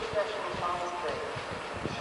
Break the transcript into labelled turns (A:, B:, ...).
A: procession follows the